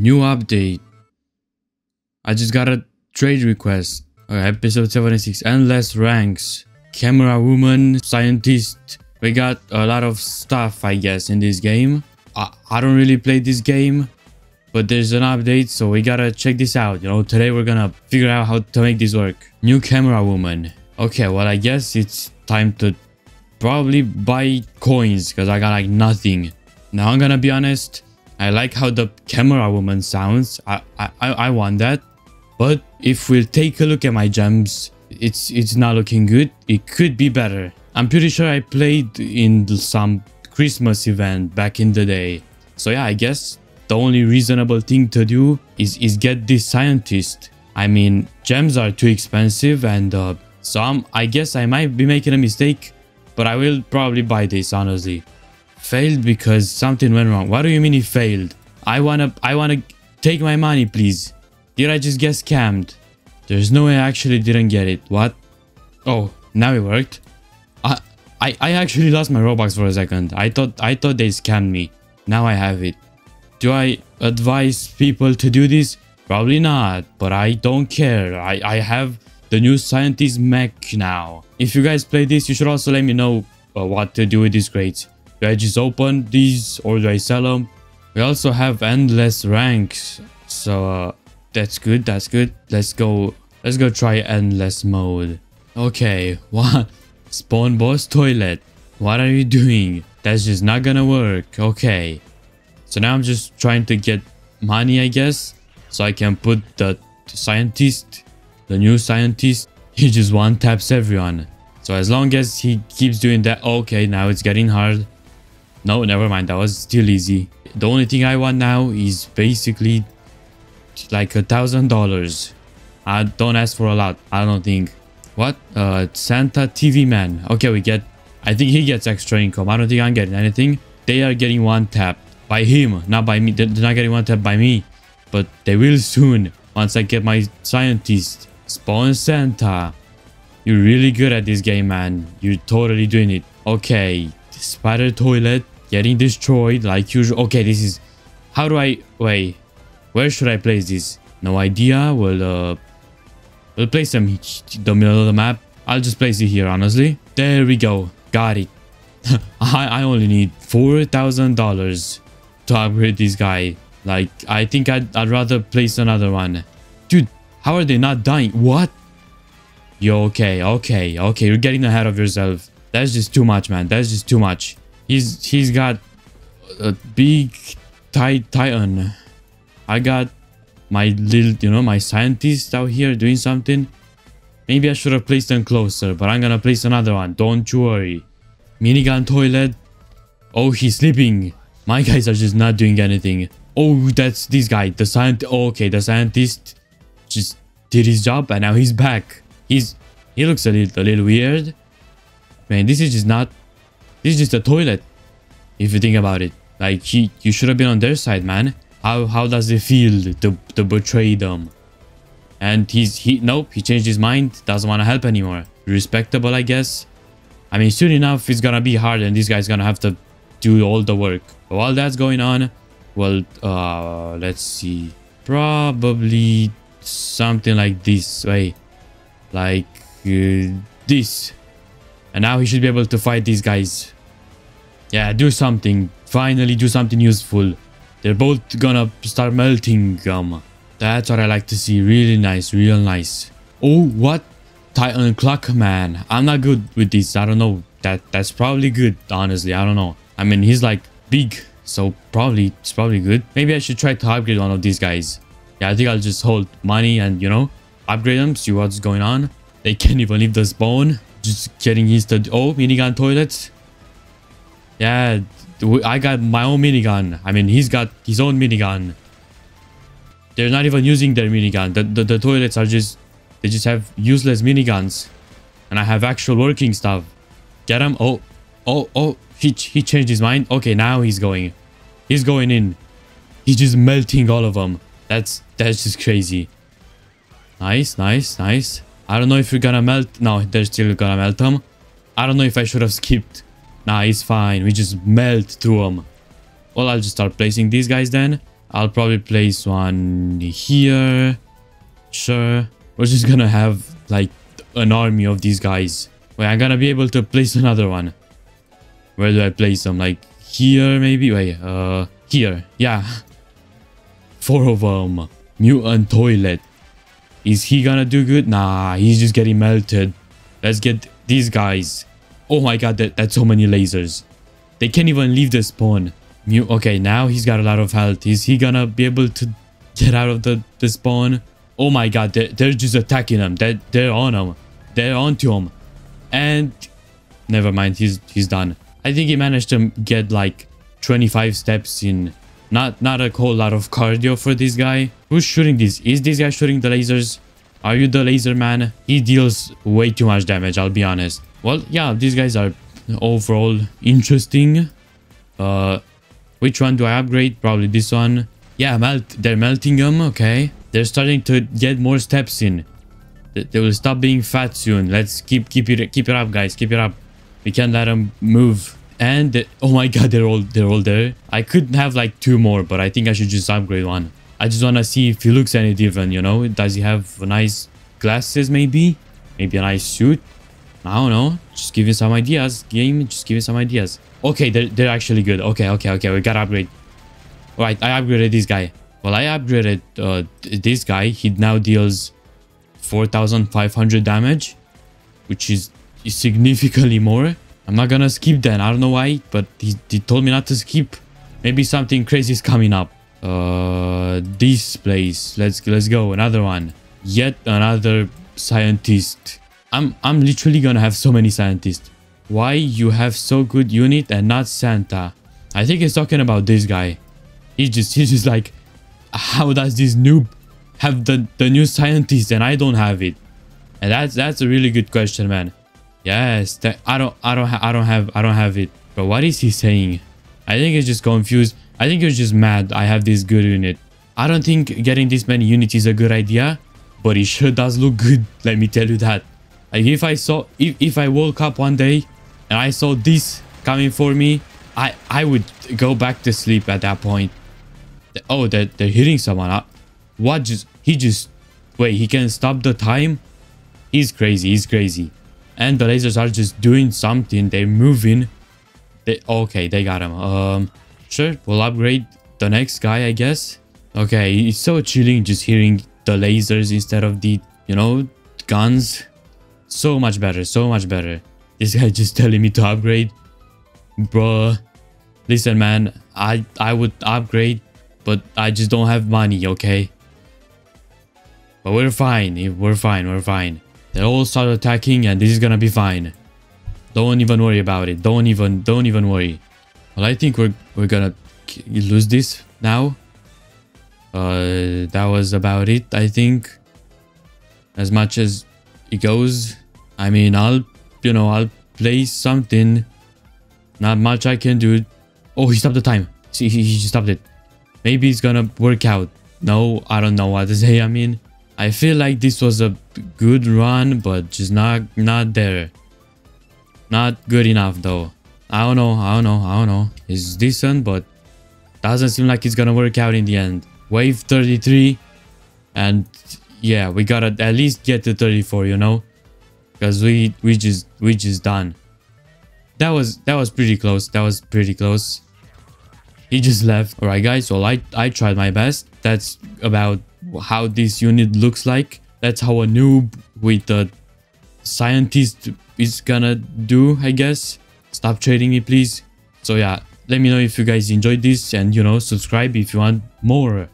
New update. I just got a trade request. Okay, episode 76. Endless ranks. Camera woman, scientist. We got a lot of stuff, I guess, in this game. I, I don't really play this game, but there's an update, so we gotta check this out. You know, today we're gonna figure out how to make this work. New camera woman. Okay, well, I guess it's time to probably buy coins because I got like nothing. Now, I'm gonna be honest. I like how the camera woman sounds. I, I, I want that. But if we'll take a look at my gems, it's it's not looking good. It could be better. I'm pretty sure I played in some Christmas event back in the day. So yeah, I guess the only reasonable thing to do is, is get this scientist. I mean, gems are too expensive and uh, so I'm, I guess I might be making a mistake, but I will probably buy this honestly. Failed because something went wrong. What do you mean he failed? I wanna I wanna take my money please. Did I just get scammed? There's no way I actually didn't get it. What? Oh, now it worked. I I I actually lost my Robux for a second. I thought I thought they scammed me. Now I have it. Do I advise people to do this? Probably not, but I don't care. I, I have the new scientist mech now. If you guys play this, you should also let me know uh, what to do with these crates. Do I just open these or do I sell them? We also have endless ranks. So uh, that's good. That's good. Let's go. Let's go try endless mode. Okay. What? Spawn boss toilet. What are you doing? That's just not gonna work. Okay. So now I'm just trying to get money, I guess. So I can put the scientist, the new scientist. He just one taps everyone. So as long as he keeps doing that. Okay, now it's getting hard. No, never mind. That was still easy. The only thing I want now is basically like a thousand dollars. I don't ask for a lot. I don't think. What? Uh, Santa TV man. Okay, we get. I think he gets extra income. I don't think I'm getting anything. They are getting one tap by him, not by me. They're not getting one tap by me, but they will soon. Once I get my scientist. Spawn Santa. You're really good at this game, man. You're totally doing it. Okay, spider toilet getting destroyed like usual. Okay, this is... How do I... Wait. Where should I place this? No idea. We'll, uh... We'll place them in the middle of the map. I'll just place it here, honestly. There we go. Got it. I, I only need $4,000 to upgrade this guy. Like, I think I'd, I'd rather place another one. Dude, how are they not dying? What? Yo, okay, okay, okay. You're getting ahead of yourself. That's just too much, man. That's just too much. He's he's got a big tight titan. I got my little, you know, my scientist out here doing something. Maybe I should have placed them closer, but I'm gonna place another one. Don't you worry. Minigun toilet. Oh, he's sleeping. My guys are just not doing anything. Oh, that's this guy. The scientist. Oh, okay, the scientist just did his job and now he's back. He's he looks a little a little weird. Man, this is just not this is just a toilet. If you think about it. Like, he, you should have been on their side, man. How how does it feel to, to betray them? And he's, he, nope, he changed his mind. Doesn't want to help anymore. Respectable, I guess. I mean, soon enough, it's gonna be hard and this guy's gonna have to do all the work. But while that's going on, well, uh, let's see. Probably something like this way. Like uh, this. And now he should be able to fight these guys. Yeah, do something. Finally do something useful. They're both gonna start melting um. That's what I like to see. Really nice, real nice. Oh, what? Titan Clock Man. I'm not good with this. I don't know. That That's probably good, honestly. I don't know. I mean, he's like big. So probably, it's probably good. Maybe I should try to upgrade one of these guys. Yeah, I think I'll just hold money and, you know, upgrade them, see what's going on. They can't even leave the spawn. Just getting used to... Oh, minigun toilets. Yeah, I got my own minigun. I mean, he's got his own minigun. They're not even using their minigun. The, the, the toilets are just... They just have useless miniguns. And I have actual working stuff. Get him. Oh, oh, oh. He, he changed his mind. Okay, now he's going. He's going in. He's just melting all of them. That's, that's just crazy. Nice, nice, nice. I don't know if you're gonna melt. No, they're still gonna melt them. I don't know if I should have skipped. Nah, it's fine. We just melt through them. Well, I'll just start placing these guys then. I'll probably place one here. Sure. We're just gonna have like an army of these guys. Wait, I'm gonna be able to place another one. Where do I place them? Like here maybe? Wait, uh, here. Yeah. Four of them. Mutant toilet. Is he gonna do good? Nah, he's just getting melted. Let's get these guys. Oh my god, that, that's so many lasers. They can't even leave the spawn. Mew okay, now he's got a lot of health. Is he gonna be able to get out of the, the spawn? Oh my god, they're, they're just attacking him. They're, they're on him. They're onto him. And never mind, he's he's done. I think he managed to get like 25 steps in. Not not a whole lot of cardio for this guy. Who's shooting this? Is this guy shooting the lasers? Are you the laser man? He deals way too much damage, I'll be honest. Well, yeah, these guys are overall interesting. Uh, which one do I upgrade? Probably this one. Yeah, melt. They're melting them. Okay. They're starting to get more steps in. They will stop being fat soon. Let's keep keep it keep it up, guys. Keep it up. We can't let them move. And oh my god, they're all they're all there. I could have like two more, but I think I should just upgrade one. I just want to see if he looks any different, you know? Does he have nice glasses maybe? Maybe a nice suit? I don't know. Just give me some ideas, game. Just give me some ideas. Okay, they're, they're actually good. Okay, okay, okay. We gotta upgrade. Alright, I upgraded this guy. Well, I upgraded uh, this guy. He now deals 4,500 damage, which is significantly more. I'm not gonna skip then. I don't know why, but he, he told me not to skip. Maybe something crazy is coming up. Uh, this place. Let's let's go. Another one. Yet another scientist. I'm I'm literally gonna have so many scientists. Why you have so good unit and not Santa? I think he's talking about this guy. He's just he's just like, how does this noob have the the new scientist and I don't have it? And that's that's a really good question, man. Yes, that I don't I don't I don't have I don't have it. But what is he saying? I think he's just confused. I think he's just mad I have this good unit. I don't think getting this many units is a good idea, but it sure does look good. Let me tell you that. Like if I saw if, if I woke up one day and I saw this coming for me, I I would go back to sleep at that point. Oh, they're, they're hitting someone. up. What just he just wait, he can stop the time? He's crazy, he's crazy. And the lasers are just doing something. They're moving. They okay, they got him. Um sure, we'll upgrade the next guy, I guess. Okay, it's so chilling just hearing the lasers instead of the, you know, guns. So much better, so much better. This guy just telling me to upgrade. Bruh. Listen, man. I, I would upgrade, but I just don't have money, okay? But we're fine. We're fine. We're fine. They all start attacking and this is gonna be fine. Don't even worry about it. Don't even, don't even worry. Well, I think we're, we're gonna lose this now. Uh, that was about it, I think. As much as it goes. I mean, I'll, you know, I'll play something. Not much I can do. Oh, he stopped the time. See, he, he stopped it. Maybe it's gonna work out. No, I don't know what to say. I mean, I feel like this was a good run, but just not, not there. Not good enough though. I don't know, I don't know, I don't know. It's decent, but doesn't seem like it's gonna work out in the end. Wave 33 and yeah, we gotta at least get to 34, you know? because we we just we just done that was that was pretty close that was pretty close he just left all right guys well i i tried my best that's about how this unit looks like. That's how a noob with a scientist is gonna do i guess. Stop trading me please. So yeah let me know if you guys enjoyed this and you know subscribe if you want more